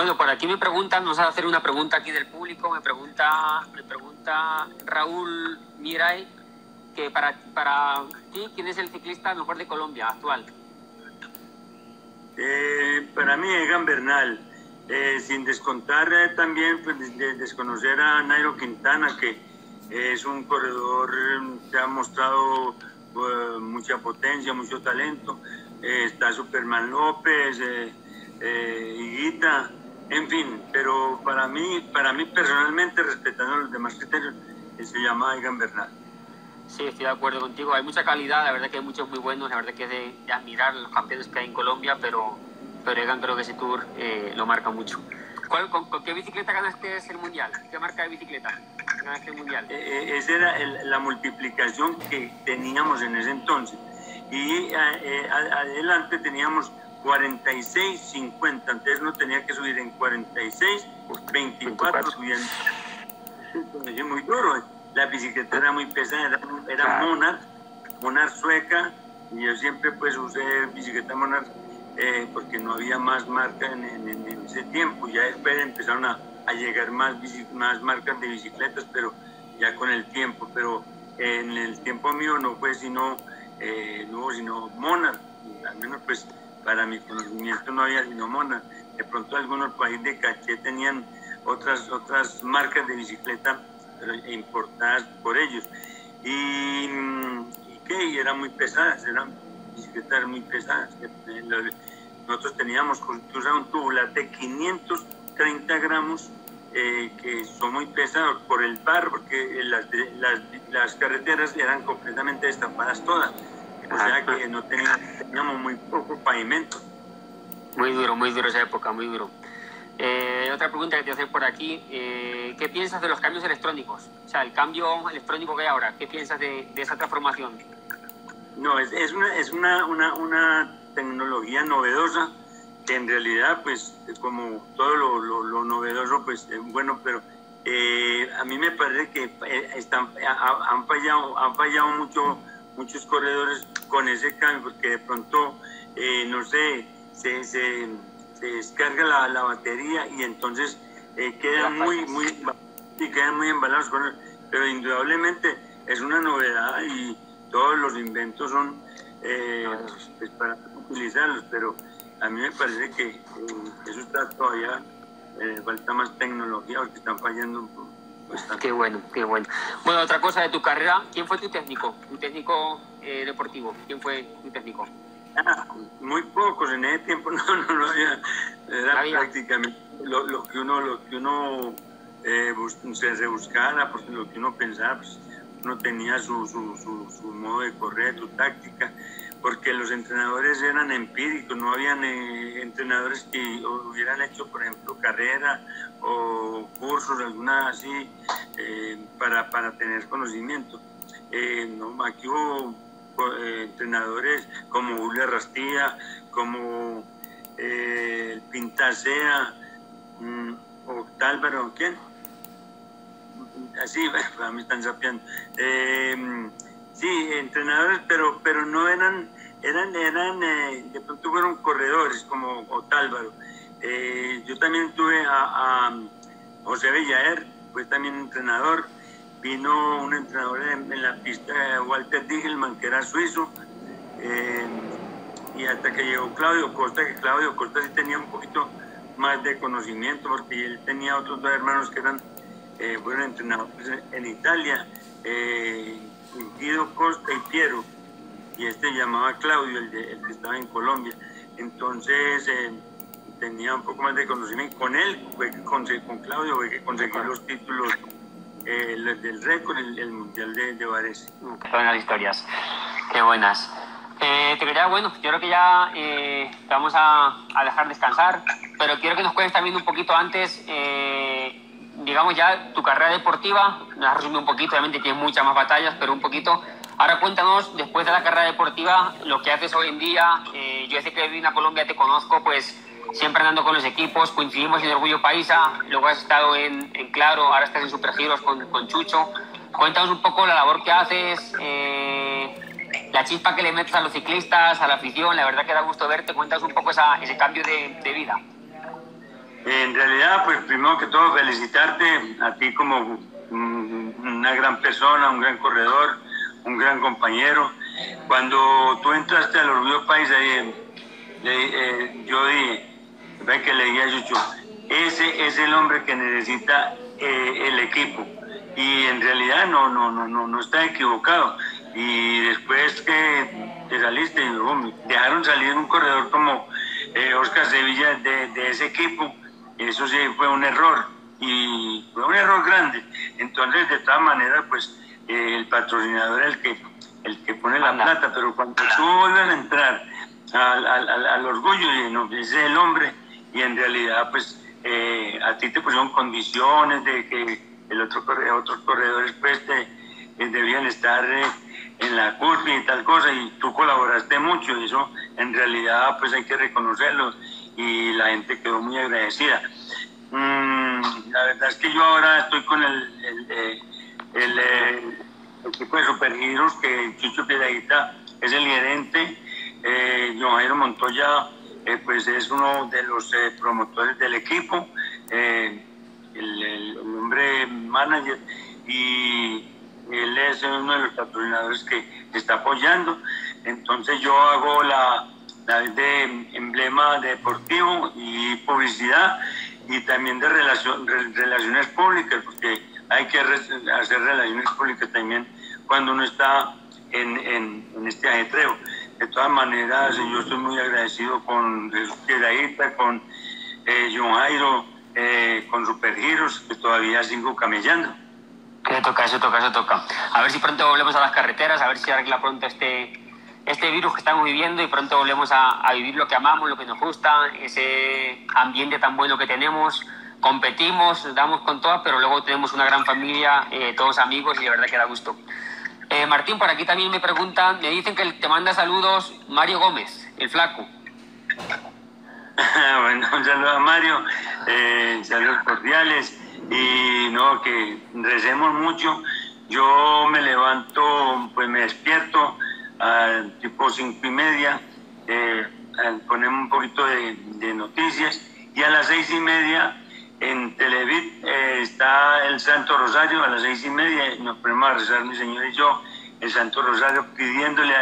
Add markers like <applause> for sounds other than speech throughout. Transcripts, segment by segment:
Bueno, por aquí me preguntan, nos va a hacer una pregunta aquí del público, me pregunta, me pregunta Raúl Miray, que para, para ti, ¿quién es el ciclista mejor de Colombia actual? Eh, para mí, Egan Bernal. Eh, sin descontar eh, también, pues, de desconocer a Nairo Quintana, que es un corredor que ha mostrado mucha potencia, mucho talento. está Superman López, Higuita, en fin, pero para mí, para mí personalmente, respetando los demás criterios, se llama Egan Bernal. Sí, estoy de acuerdo contigo. Hay mucha calidad, la verdad que hay muchos muy buenos, la verdad que es de, admirar los campeones que hay en Colombia, pero, pero Egan creo que ese tour eh, lo marca mucho. ¿Cuál, con, qué bicicleta ganaste el mundial? ¿Qué marca de bicicleta ganaste el mundial? Eh, eh, esa era la multiplicación que teníamos en ese entonces. Y adelante teníamos 46, 50, entonces no tenía que subir en 46, 24, subiendo. Es muy duro. La bicicleta era muy pesada, era, Monarch, Monarch sueca, y yo siempre pues usé bicicleta Monarch eh, porque no había más marcas en, ese tiempo, ya después empezaron a, llegar más, más marcas de bicicletas, pero ya con el tiempo, pero en el tiempo mío no fue sino, eh, no, sino Monarch, al menos pues para mi conocimiento no había sino Monarch, de pronto algunos países de caché tenían otras, otras marcas de bicicleta importadas por ellos. Y, y que eran muy pesadas, eran bicicletas muy pesadas. Nosotros teníamos un tubular de 530 gramos eh, que son muy pesados por el barro, porque las, las, las, carreteras eran completamente destapadas todas. O sea que no teníamos muy poco pavimento. Muy duro, muy duro esa época, muy duro. Eh, otra pregunta que te hacer por aquí, eh, ¿qué piensas de los cambios electrónicos? O sea, el cambio electrónico que hay ahora, ¿qué piensas de, esa transformación? No, es, es, una, es una, una, una, tecnología novedosa que en realidad, pues, como todo lo, lo, novedoso, pues, es bueno, pero eh, a mí me parece que están, han, fallado, han fallado mucho, muchos corredores con ese cambio, porque de pronto, no sé, se, se se descarga la, la batería y entonces eh, quedan muy, muy, y quedan muy embalados pero indudablemente es una novedad y todos los inventos son eh, pues, para utilizarlos, pero a mí me parece que eh, eso está todavía, falta más tecnología porque están fallando Qué bueno, qué bueno. Bueno, otra cosa de tu carrera, ¿quién fue tu técnico? Tu técnico deportivo, ¿quién fue tu técnico? muy pocos en ese tiempo <laughs> no, no, no había, era prácticamente lo, lo, que uno, lo que uno eh, se rebuscara, porque lo que uno pensaba, pues, uno tenía su, su, su, modo de correr, su táctica, porque los entrenadores eran empíricos, no habían eh, entrenadores que hubieran hecho, por ejemplo, carrera o cursos, alguna así, eh, para, para tener conocimiento. no, aquí hubo eh, entrenadores como Julio Rastilla, como eh, Pintasea, mm, o Tálvaro, ¿quién? Así, <laughs> a mí están sapeando. Sí, entrenadores, pero, pero no eran, eran, eran eh, de pronto fueron corredores como Otálvaro. Eh, yo también tuve a, José Bellaer, fue también entrenador. Vino un entrenador en, la pista, Walter Digelman, que era suizo, eh, y hasta que llegó Claudio Costa, que Claudio Costa sí tenía un poquito más de conocimiento, porque él tenía otros dos hermanos que eran eh, buenos entrenadores en Italia, eh, Guido Costa y Piero, y este llamaba Claudio, el, el que estaba en Colombia. Entonces eh, tenía un poco más de conocimiento. Con él, con, con Claudio, fue que conseguí los títulos el, del récord, el, Mundial de, de Qué buenas historias, qué buenas. Eh, te quería, bueno, yo creo que ya eh, te vamos a, a, dejar descansar, pero quiero que nos cuentes también un poquito antes, eh, digamos ya, tu carrera deportiva, has resumido un poquito, obviamente tienes muchas más batallas, pero un poquito. Ahora cuéntanos, después de la carrera deportiva, lo que haces hoy en día. yo desde que vine a Colombia te conozco, pues siempre andando con los equipos, coincidimos en Orgullo Paisa, luego has estado en, en Claro, ahora estás en Supergiros con, con, Chucho. Cuéntanos un poco la labor que haces, eh, la chispa que le metes a los ciclistas, a la afición, la verdad que da gusto verte, cuéntanos un poco esa, ese cambio de, de vida. En realidad, pues primero que todo felicitarte a ti como una gran persona, un gran corredor, un gran compañero. Cuando tú entraste al Orgullo País, eh, yo dije, ve que leía Chucho, ese es el hombre que necesita eh, el equipo. Y en realidad no, no, no, no, no está equivocado. Y después que te saliste, dejaron salir un corredor como eh, Oscar Sevilla de ese equipo. Eso sí fue un error y fue un error grande. Entonces, de todas maneras, pues eh, el patrocinador es el que, el que pone la plata, pero cuando tú vuelves a entrar al, al, al orgullo, y no, ese es el hombre, y en realidad, pues eh, a ti te pusieron condiciones de que el otro otros corredores pues te, eh, debían estar en la curva y tal cosa, y tú colaboraste mucho, y eso en realidad pues hay que reconocerlo, y la gente quedó muy agradecida. Mm, la verdad es que yo ahora estoy con el, eh, eh, equipo de supergiros que Chicho Piedadita es el gerente. Eh, Jairo Montoya eh, pues es uno de los promotores del equipo, el, hombre manager y él es uno de los patrocinadores que está apoyando. Entonces yo hago la, de emblema deportivo y publicidad y también de relación, relaciones públicas, porque hay que hacer relaciones públicas también cuando uno está en, en, este ajetreo. De todas maneras, yo estoy muy agradecido con Quedaíta, con eh, John Jairo, eh, con Supergiros, que todavía sigo camellando. Que toca, eso toca, eso toca. A ver si pronto volvemos a las carreteras, a ver si arregla pronto este, este virus que estamos viviendo y pronto volvemos a, vivir lo que amamos, lo que nos gusta, ese ambiente tan bueno que tenemos. Competimos, damos con todas, pero luego tenemos una gran familia, eh, todos amigos y de verdad que da gusto. Eh, Martín, por aquí también me preguntan, me dicen que te manda saludos Mario Gómez, el flaco. <laughs> bueno, un saludo a Mario, eh, saludos cordiales y no, que recemos mucho. Yo me levanto, pues me despierto al tipo cinco y media, eh, ponemos un poquito de, noticias y a las seis y media en Televid eh, está el Santo Rosario, a las seis y media nos ponemos a rezar mi señor y yo el Santo Rosario pidiéndole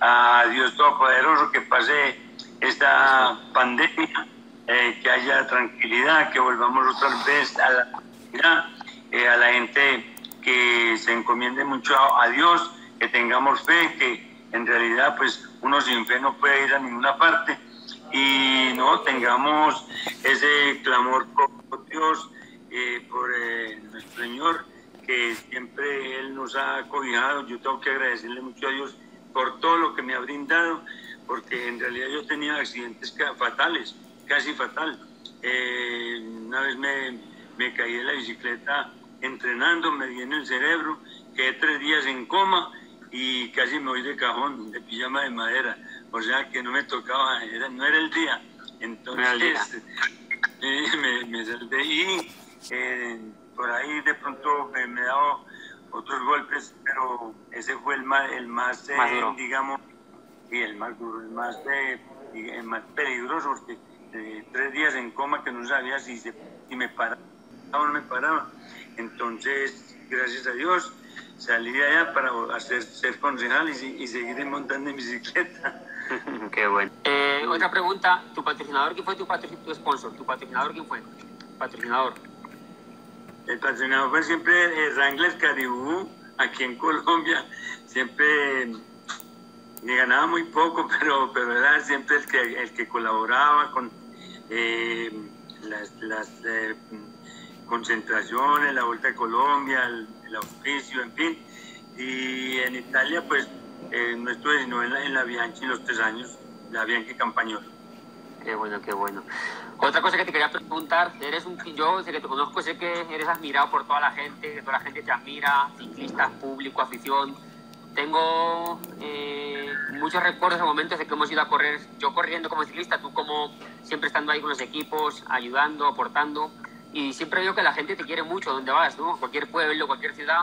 a, Dios Todopoderoso que pase esta pandemia, eh, que haya tranquilidad, que volvamos otra vez a la eh, a la gente que se encomiende mucho a Dios, que tengamos fe, que en realidad pues uno sin fe no puede ir a ninguna parte y no tengamos ese clamor por Dios, eh, por eh, nuestro Señor, que siempre Él nos ha cobijado. Yo tengo que agradecerle mucho a Dios por todo lo que me ha brindado, porque en realidad yo tenía accidentes fatales, casi fatal. Eh, una vez me, me caí de la bicicleta entrenando, me di en el cerebro, quedé tres días en coma y casi me voy de cajón, de pijama de madera. O sea que no me tocaba, era, no era el día. Entonces <laughs> me, me salté y eh, por ahí de pronto me, he dado otros golpes, pero ese fue el más, el más, eh, digamos, y el más duro, el más, eh, el más peligroso, porque tres días en coma que no sabía si, si me paraba o no me paraba. Entonces, gracias a Dios, salí de allá para hacer, ser concejal y, y seguir montando en bicicleta. <laughs> Qué bueno. Eh, otra pregunta, ¿tu patrocinador quién fue tu, tu sponsor? ¿Tu patrocinador quién fue? Patrocinador. El patrocinador fue siempre Wrangler Caribú, aquí en Colombia. Siempre me ganaba muy poco, <laughs> pero, pero era siempre el que, el que colaboraba con eh, las, las eh, concentraciones, la Vuelta a Colombia, el, el auspicio, en fin. Y en Italia, pues, eh, no estuve sino en la, en la Bianchi los tres años, la Bianchi Campañola. Qué bueno, qué bueno. Otra cosa que te quería preguntar, eres un, yo sé que te conozco, sé que eres admirado por toda la gente, que toda la gente te admira, ciclistas, público, afición. Tengo eh, muchos recuerdos de momentos de que hemos ido a correr, yo corriendo como ciclista, tú como siempre estando ahí con los equipos, ayudando, aportando y siempre veo que la gente te quiere mucho donde vas, ¿no? Cualquier pueblo, cualquier ciudad,